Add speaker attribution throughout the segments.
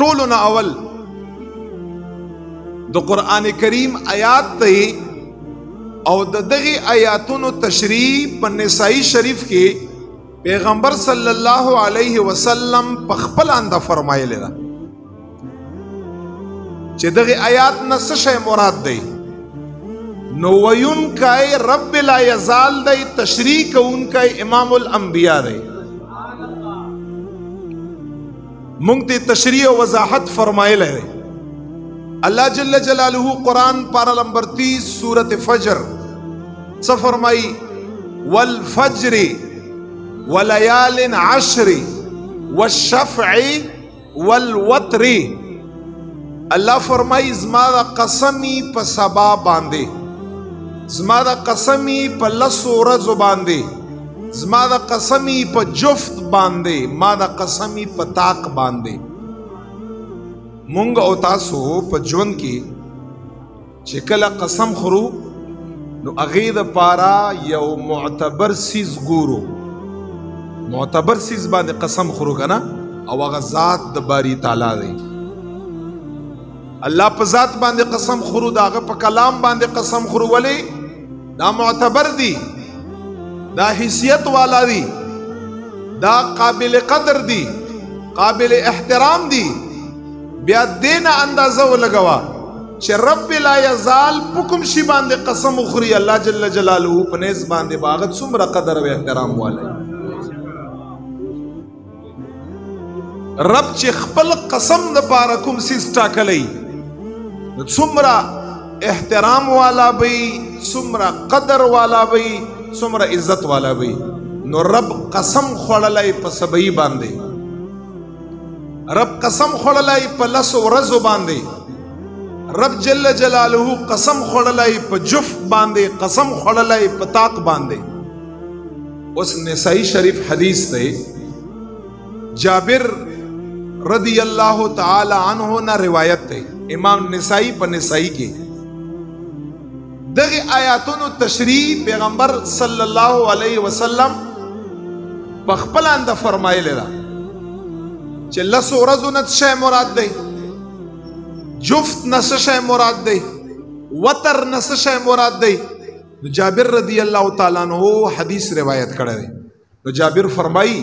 Speaker 1: ټولو نه اول د قران کریم آیات ته او د دغه آیاتونو تشریح په نسائی شریف کې پیغمبر صلی الله علیه وسلم په خپل اند فرمایلی ده چې دغه آیات نه څه شی مراد دی نو ویون کای رب لا یزال دی تشریح کون کای امام الانبیاء دی مونږ ته تشریح او وضاحت فرمایلی دی الله جل جلاله قرآن پارا نمبر 30 سورت فجر څه فرمایي والفجر وليال عشر والشفع والوتر الله فرمای زما د قسمی په سبا باندې زما د قسمی په لسو ورځو باندې زما د قسمی په جفت باندې ما د قسمی په تاق باندې مونږ او تاسو په ژوند کې چې کله قسم خورو نو هغه د پارا یو معتبر سیز ګورو معتبر سیز باندې قسم خورو کنه او هغه ذات د باری تعالی دی الله په ذات باندې قسم خورو داغه په کلام باندې قسم خورو ولی دا معتبر دي دا حیثیت والا دي دا قابل قدر دي قابل احترام دي بیا دین اندازه ولګوا چې رب لا یزال حکم شی باندې قسم اخری الله جل جلاله په نس باندې باغت څومره قدر او احترام والي رب چې خپل قسم د پاره کوم سیس ټاکلی نو څومره احترام والا وي څومره قدر والا وي څومره عزت والا وي نو رب قسم خوړلای په سبعی باندې رب قسم خوړلای په لس ورځو باندې رب جل جلاله قسم خوړلای په جف باندې قسم خوړلای په طاق باندې اوس نسائی شریف حدیث دی جابر رضی الله تعالی عنہ نه روایت دی امام نسائی په نسائی کې دغه آیاتونو تشریح پیغمبر صلی الله علیه وسلم په خپل اند فرمایلی دا چې لس ورځو نه شی مراد دی جفت نه شی مراد دی وتر نه شی مراد دی نو جابر رضی الله تعالی عنہ حدیث روایت کړی دی نو جابر فرمایي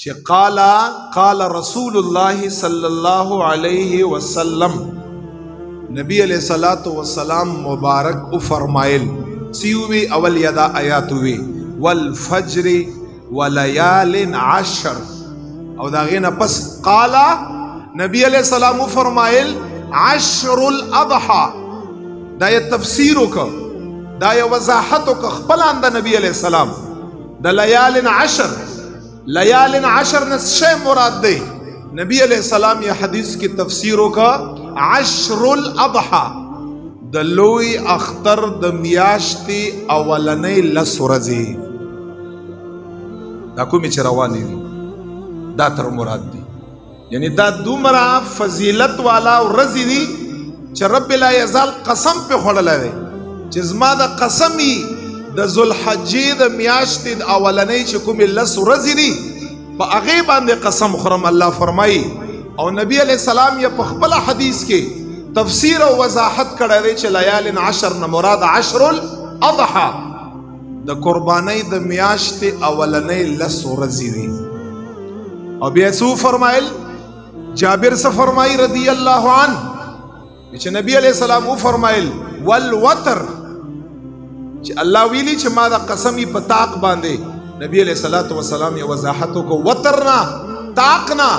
Speaker 1: چې قال قال رسول الله صلی الله علیه وسلم نبی علیہ الصلات والسلام مبارک او فرمایل سیوی اول یدا آیات وی والفجر وليال عشر او دا غینا پس قال نبی علیہ السلام فرمایل عشر الاضحى دا یې تفسیر وکړ دا یې وضاحت وکړ خپل اند نبی علیہ السلام د لیال عشر لیال عشر نه څه مراد دی نبی علیہ السلام یې حدیث کې تفسیر وکړ عشر الاضحى د لوی اختر د میاشتې اولنې لس ورځې دا کومې چې روانې دي دا تر مراد دي یعنی دا دومره فضیلت والا ورځې دي چې رب لا یزال قسم په خوړلی دی چې زما د قسمی د ذوالحجې د میاشتې د اولنۍ چې کومې لس ورځې دي په هغې باندې قسم خورم الله فرمایي او نبی علیه السلام یې په خپل حدیث کې تفسیر او وضاحت کړی دی چې لیال عشر نه مراد عشر الاضحی د قربانۍ د میاشتې اولنۍ لس ورځې وي او بیا څو فرمایل جابر څه فرمایي رضی الله عنه چې نبی علیه السلام و فرمایل والوتر چې الله ویلي چې ما د قسمی په طاق باندې نبی علیه الصلاۃ والسلام یې وضاحت وکړ وتر نه طاق نه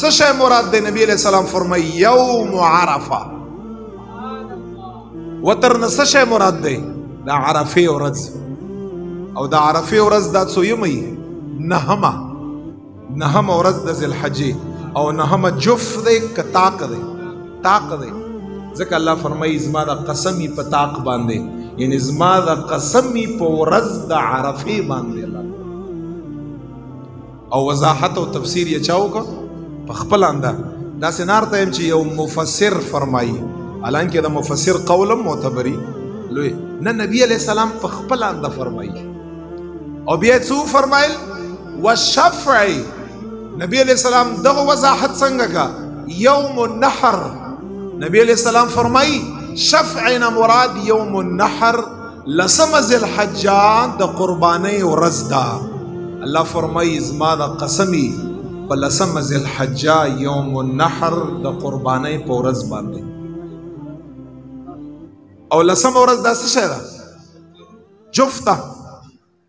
Speaker 1: څه شی مراد دی نبی علیه السلام فرمایي یوم عرفه وتر نه څه شی مراد دی د عرفه ورځ او د عرفه ورځ دا څویمه نهمه نهمه ورځ د ذلحجې او نهمه جف دی که طاق دی طاق دی ځکه الله فرمایي زما د قسمي په طاق باندې یعنی زما د قسمي په ورځ د عرفه باندې الله او وضاحت او تفسیر یې چا وکړ په خپل انداز داسې نار ته چې یو مفسر فرمایي الانکه د مفسر قول معتبري لوی نه نبی علی السلام په خپل اند فرمایي او بیا څو فرمایل والشفع نبی علی السلام دغه وضاحت څنګه کا یوم النحر نبی علی السلام فرمایي شفعنا مراد یوم النحر لسم ذلحجه د قربانۍ ورځ ده الله فرمایي زما د قسمي په لسم ذلحجه یوم النحر د قربانۍ په ورځ باندې او لسم ورځ داسې شه ده جفته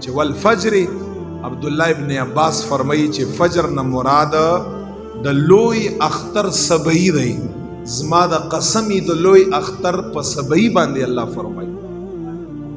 Speaker 1: چې والفجر عبد الله ابن عباس فرمایي چې فجر نه مراد د لوی اختر سبعی دی زما د قسمی د لوی اختر په سبعی باندې الله فرمایي